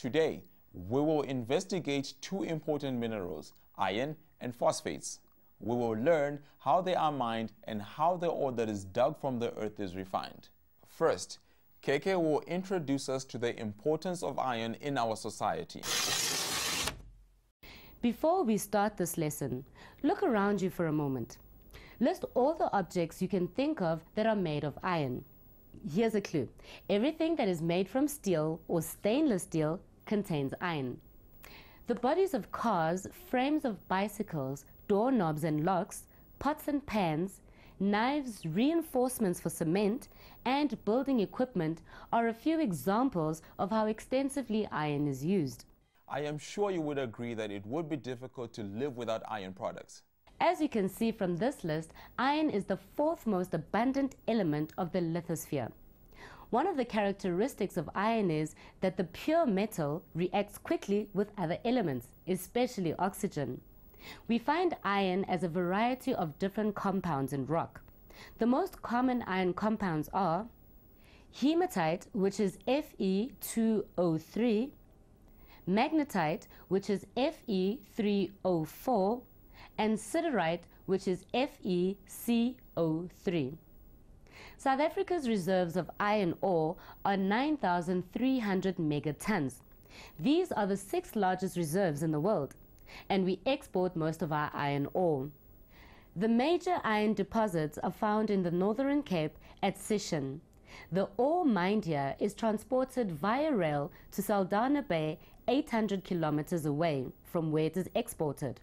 Today, we will investigate two important minerals, iron and phosphates. We will learn how they are mined and how the ore that is dug from the earth is refined. First, KK will introduce us to the importance of iron in our society. Before we start this lesson, look around you for a moment. List all the objects you can think of that are made of iron. Here's a clue. Everything that is made from steel or stainless steel contains iron. The bodies of cars, frames of bicycles, doorknobs and locks, pots and pans, knives, reinforcements for cement, and building equipment are a few examples of how extensively iron is used. I am sure you would agree that it would be difficult to live without iron products. As you can see from this list, iron is the fourth most abundant element of the lithosphere. One of the characteristics of iron is that the pure metal reacts quickly with other elements, especially oxygen. We find iron as a variety of different compounds in rock. The most common iron compounds are hematite, which is Fe2O3, magnetite, which is Fe3O4, and siderite, which is FeCO3. South Africa's reserves of iron ore are 9,300 megatons. These are the sixth largest reserves in the world, and we export most of our iron ore. The major iron deposits are found in the Northern Cape at Sishen. The ore mined here is transported via rail to Saldanha Bay 800 kilometers away from where it is exported.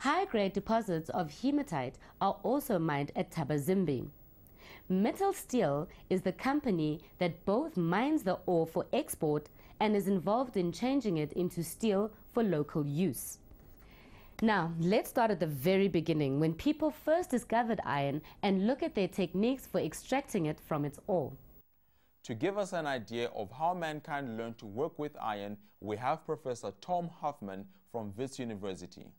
High-grade deposits of hematite are also mined at Thabazimbi. Mittal Steel is the company that both mines the ore for export and is involved in changing it into steel for local use. Now, let's start at the very beginning when people first discovered iron and look at their techniques for extracting it from its ore. To give us an idea of how mankind learned to work with iron, we have Professor Tom Huffman from Wits University.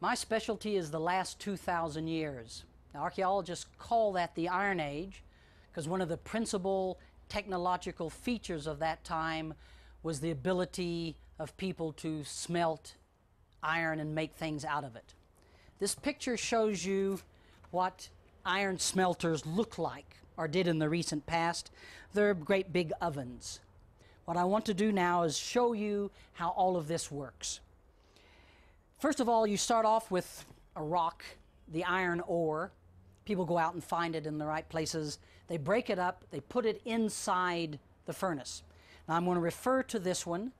My specialty is the last 2,000 years. Now, archaeologists call that the Iron Age because one of the principal technological features of that time was the ability of people to smelt iron and make things out of it. This picture shows you what iron smelters look like or did in the recent past. They're great big ovens. What I want to do now is show you how all of this works. First of all, you start off with a rock, the iron ore. People go out and find it in the right places. They break it up, they put it inside the furnace. Now I'm going to refer to this one.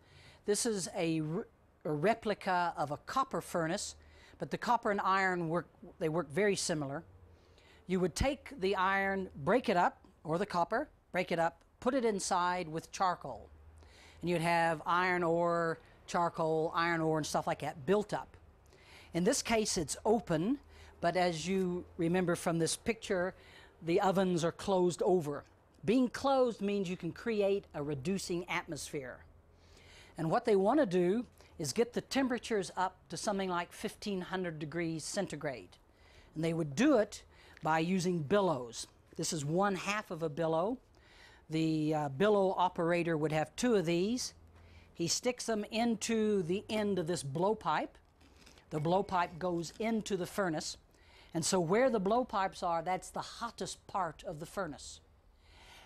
This is a, re a replica of a copper furnace, but the copper and iron work, they work very similar. You would take the iron, break it up, or the copper, break it up, put it inside with charcoal. And you'd have iron ore, charcoal, iron ore, and stuff like that built up. In this case, it's open, but as you remember from this picture, the ovens are closed over. Being closed means you can create a reducing atmosphere. And what they want to do is get the temperatures up to something like 1500 degrees centigrade. And they would do it by using billows. This is one half of a billow. The uh, billow operator would have two of these. He sticks them into the end of this blowpipe. The blowpipe goes into the furnace. And so where the blowpipes are, that's the hottest part of the furnace.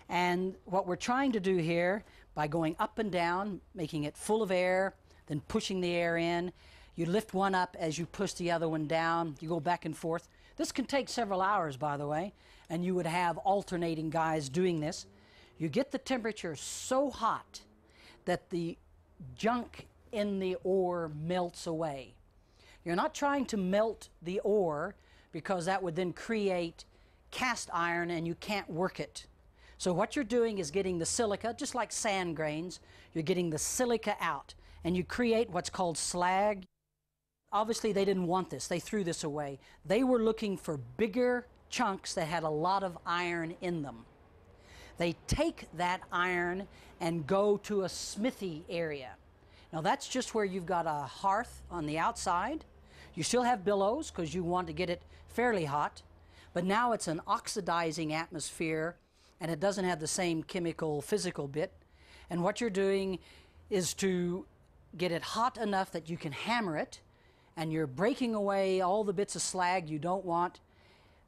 And what we're trying to do here, by going up and down, making it full of air, then pushing the air in, you lift one up as you push the other one down, you go back and forth. This can take several hours, by the way, and you would have alternating guys doing this. You get the temperature so hot that the junk in the ore melts away. You're not trying to melt the ore because that would then create cast iron and you can't work it. So what you're doing is getting the silica, just like sand grains, you're getting the silica out and you create what's called slag. Obviously, they didn't want this. They threw this away. They were looking for bigger chunks that had a lot of iron in them. They take that iron and go to a smithy area. Now, that's just where you've got a hearth on the outside. You still have billows because you want to get it fairly hot, but now it's an oxidizing atmosphere and it doesn't have the same chemical physical bit. And what you're doing is to get it hot enough that you can hammer it and you're breaking away all the bits of slag you don't want,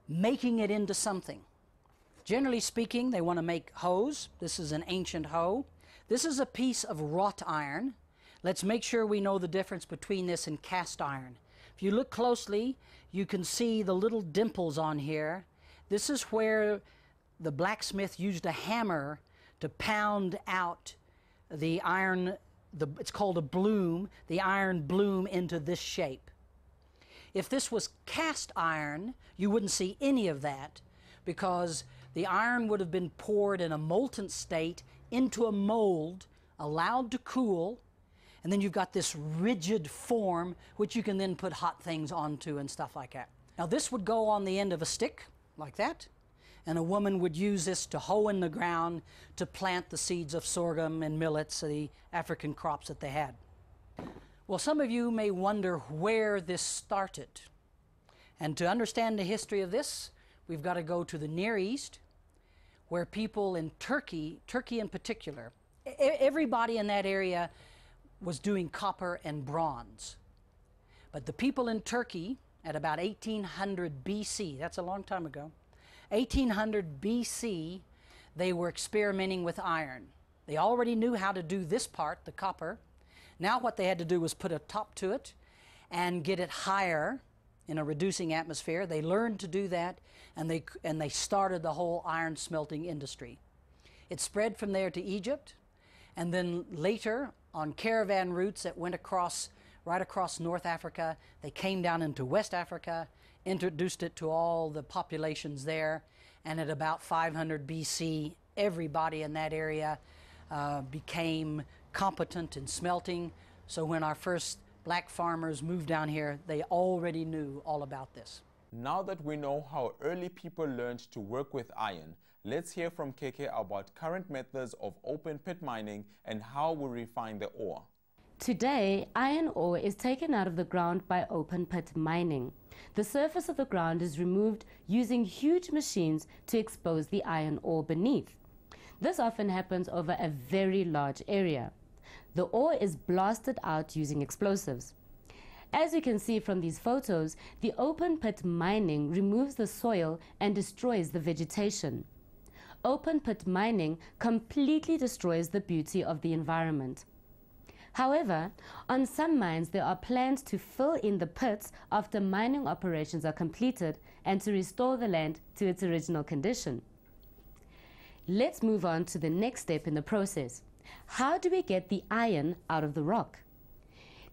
making it into something. Generally speaking, they want to make hoes. This is an ancient hoe. This is a piece of wrought iron. Let's make sure we know the difference between this and cast iron. You look closely, you can see the little dimples on here. This is where the blacksmith used a hammer to pound out the iron, the, it's called a bloom, the iron bloom into this shape. If this was cast iron, you wouldn't see any of that because the iron would have been poured in a molten state into a mold, allowed to cool, and then you've got this rigid form which you can then put hot things onto and stuff like that. Now this would go on the end of a stick like that, and a woman would use this to hoe in the ground to plant the seeds of sorghum and millets, the African crops that they had. Well, some of you may wonder where this started. And to understand the history of this, we've got to go to the Near East, where people in Turkey, Turkey in particular, everybody in that area was doing copper and bronze. But the people in Turkey at about 1800 BC, that's a long time ago, 1800 BC, they were experimenting with iron. They already knew how to do this part, the copper. Now what they had to do was put a top to it and get it higher in a reducing atmosphere. They learned to do that and they, and they started the whole iron smelting industry. It spread from there to Egypt and then later on caravan routes that went across right across North Africa. They came down into West Africa, introduced it to all the populations there, and at about 500 BC, everybody in that area uh, became competent in smelting. So when our first black farmers moved down here, they already knew all about this. Now that we know how early people learned to work with iron, let's hear from KK about current methods of open pit mining and how we refine the ore. Today, iron ore is taken out of the ground by open pit mining. The surface of the ground is removed using huge machines to expose the iron ore beneath. This often happens over a very large area. The ore is blasted out using explosives. As you can see from these photos, the open pit mining removes the soil and destroys the vegetation. Open pit mining completely destroys the beauty of the environment. However, on some mines there are plans to fill in the pits after mining operations are completed and to restore the land to its original condition. Let's move on to the next step in the process. How do we get the iron out of the rock?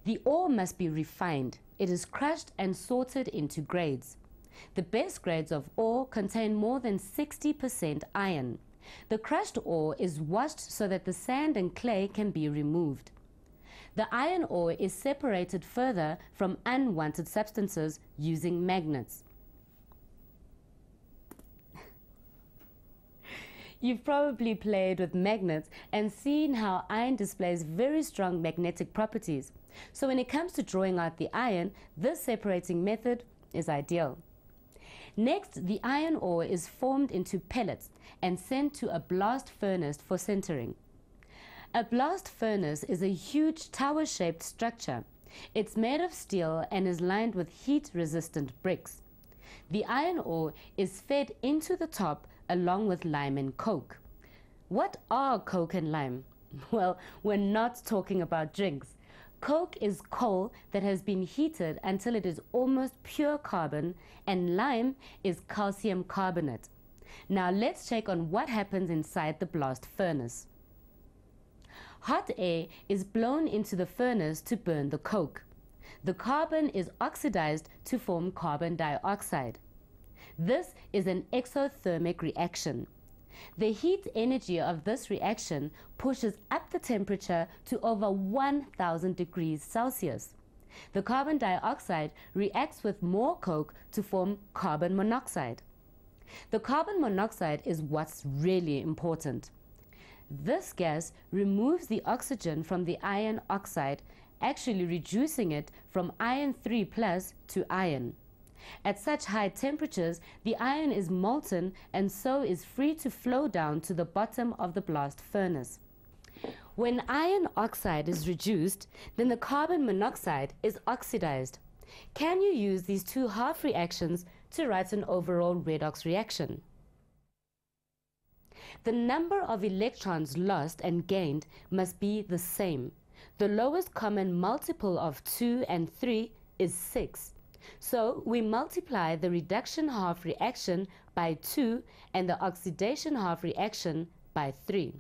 The ore must be refined. It is crushed and sorted into grades. The best grades of ore contain more than 60% iron. The crushed ore is washed so that the sand and clay can be removed. The iron ore is separated further from unwanted substances using magnets. You've probably played with magnets and seen how iron displays very strong magnetic properties. So when it comes to drawing out the iron, this separating method is ideal. Next, the iron ore is formed into pellets and sent to a blast furnace for sintering. A blast furnace is a huge tower-shaped structure. It's made of steel and is lined with heat-resistant bricks. The iron ore is fed into the top along with lime and coke. What are coke and lime? Well, we're not talking about drinks. Coke is coal that has been heated until it is almost pure carbon, and lime is calcium carbonate. Now let's check on what happens inside the blast furnace. Hot air is blown into the furnace to burn the coke. The carbon is oxidized to form carbon dioxide. This is an exothermic reaction. The heat energy of this reaction pushes up the temperature to over 1000 degrees Celsius. The carbon dioxide reacts with more coke to form carbon monoxide. The carbon monoxide is what's really important. This gas removes the oxygen from the iron oxide, actually reducing it from iron 3 plus to iron. At such high temperatures, the iron is molten and so is free to flow down to the bottom of the blast furnace. When iron oxide is reduced, then the carbon monoxide is oxidized. Can you use these two half reactions to write an overall redox reaction? The number of electrons lost and gained must be the same. The lowest common multiple of 2 and 3 is 6. So we multiply the reduction half reaction by 2 and the oxidation half reaction by 3.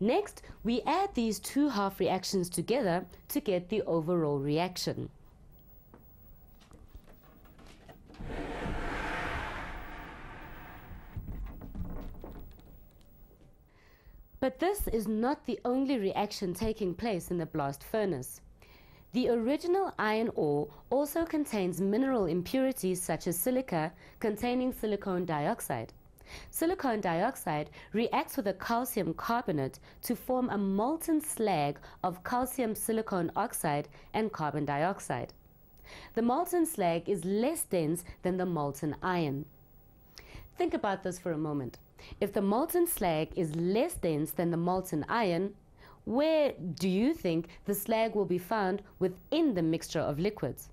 Next, we add these two half reactions together to get the overall reaction. But this is not the only reaction taking place in the blast furnace. The original iron ore also contains mineral impurities such as silica containing silicon dioxide. Silicon dioxide reacts with a calcium carbonate to form a molten slag of calcium silicon oxide and carbon dioxide. The molten slag is less dense than the molten iron. Think about this for a moment. If the molten slag is less dense than the molten iron, where do you think the slag will be found within the mixture of liquids?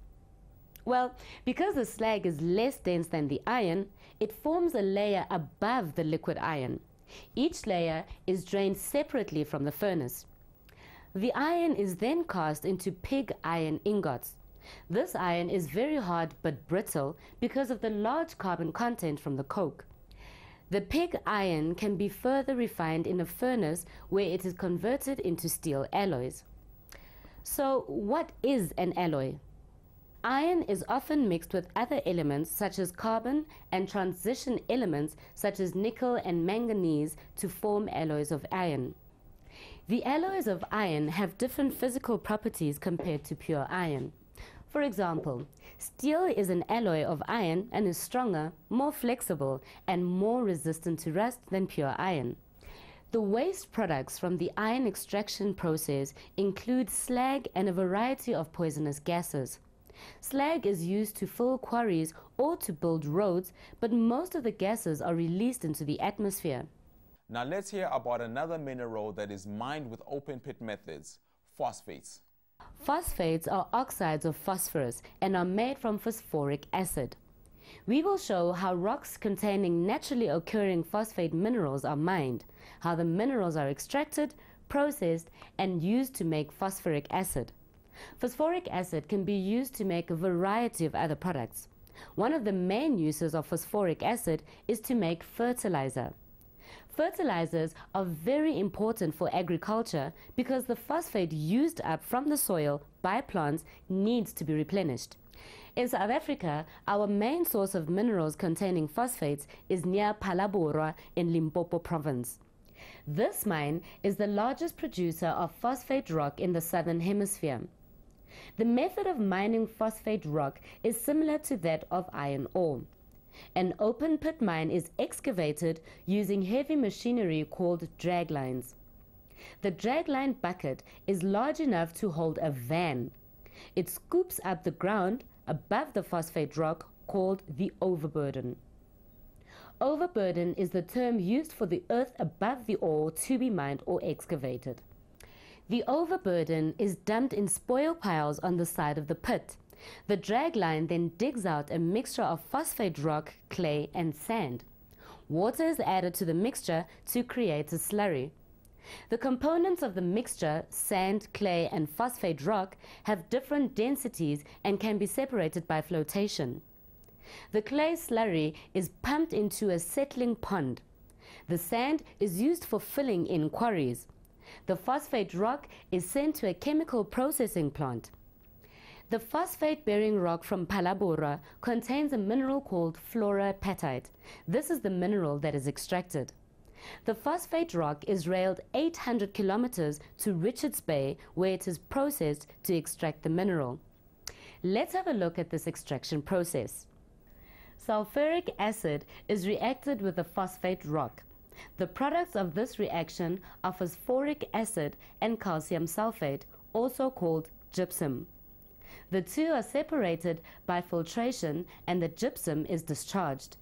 Well, because the slag is less dense than the iron, it forms a layer above the liquid iron. Each layer is drained separately from the furnace. The iron is then cast into pig iron ingots. This iron is very hard but brittle because of the large carbon content from the coke. The pig iron can be further refined in a furnace where it is converted into steel alloys. So what is an alloy? Iron is often mixed with other elements such as carbon and transition elements such as nickel and manganese to form alloys of iron. The alloys of iron have different physical properties compared to pure iron. For example, steel is an alloy of iron and is stronger, more flexible, and more resistant to rust than pure iron. The waste products from the iron extraction process include slag and a variety of poisonous gases. Slag is used to fill quarries or to build roads, but most of the gases are released into the atmosphere. Now let's hear about another mineral that is mined with open pit methods, phosphates. Phosphates are oxides of phosphorus and are made from phosphoric acid. We will show how rocks containing naturally occurring phosphate minerals are mined, how the minerals are extracted, processed, and used to make phosphoric acid. Phosphoric acid can be used to make a variety of other products. One of the main uses of phosphoric acid is to make fertilizer. Fertilizers are very important for agriculture because the phosphate used up from the soil by plants needs to be replenished. In South Africa, our main source of minerals containing phosphates is near Phalaborwa in Limpopo province. This mine is the largest producer of phosphate rock in the southern hemisphere. The method of mining phosphate rock is similar to that of iron ore. An open pit mine is excavated using heavy machinery called draglines. The dragline bucket is large enough to hold a van. It scoops up the ground above the phosphate rock called the overburden. Overburden is the term used for the earth above the ore to be mined or excavated. The overburden is dumped in spoil piles on the side of the pit. The dragline then digs out a mixture of phosphate rock, clay, and sand. Water is added to the mixture to create a slurry. The components of the mixture, sand, clay, and phosphate rock, have different densities and can be separated by flotation. The clay slurry is pumped into a settling pond. The sand is used for filling in quarries. The phosphate rock is sent to a chemical processing plant. The phosphate-bearing rock from Palabora contains a mineral called fluorapatite. This is the mineral that is extracted. The phosphate rock is railed 800 kilometers to Richards Bay where it is processed to extract the mineral. Let's have a look at this extraction process. Sulfuric acid is reacted with the phosphate rock. The products of this reaction are phosphoric acid and calcium sulfate, also called gypsum. The two are separated by filtration and the gypsum is discharged.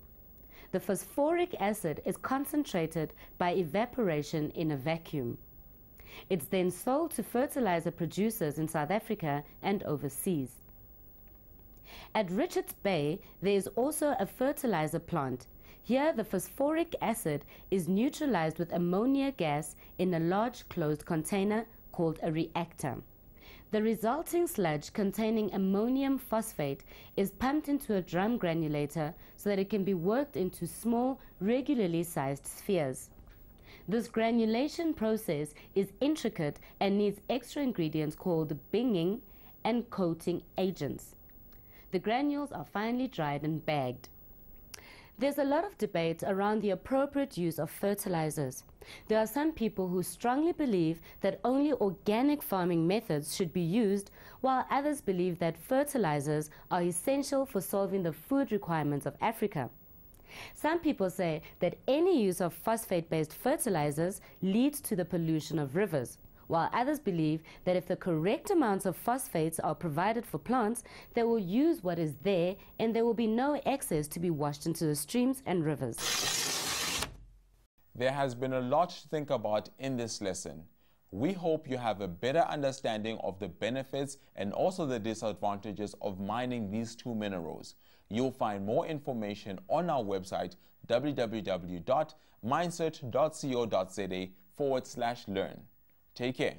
the phosphoric acid is concentrated by evaporation in a vacuum. It's then sold to fertilizer producers in South Africa and overseas. At Richards Bay, there is also a fertilizer plant. Here, the phosphoric acid is neutralized with ammonia gas in a large closed container called a reactor. The resulting sludge containing ammonium phosphate is pumped into a drum granulator so that it can be worked into small, regularly sized spheres. This granulation process is intricate and needs extra ingredients called binding and coating agents. The granules are finely dried and bagged. There's a lot of debate around the appropriate use of fertilizers. There are some people who strongly believe that only organic farming methods should be used, while others believe that fertilizers are essential for solving the food requirements of Africa. Some people say that any use of phosphate based fertilizers leads to the pollution of rivers while others believe that if the correct amounts of phosphates are provided for plants, they will use what is there and there will be no excess to be washed into the streams and rivers. There has been a lot to think about in this lesson. We hope you have a better understanding of the benefits and also the disadvantages of mining these two minerals. You'll find more information on our website www.mindset.co.za forward slash learn. Take care.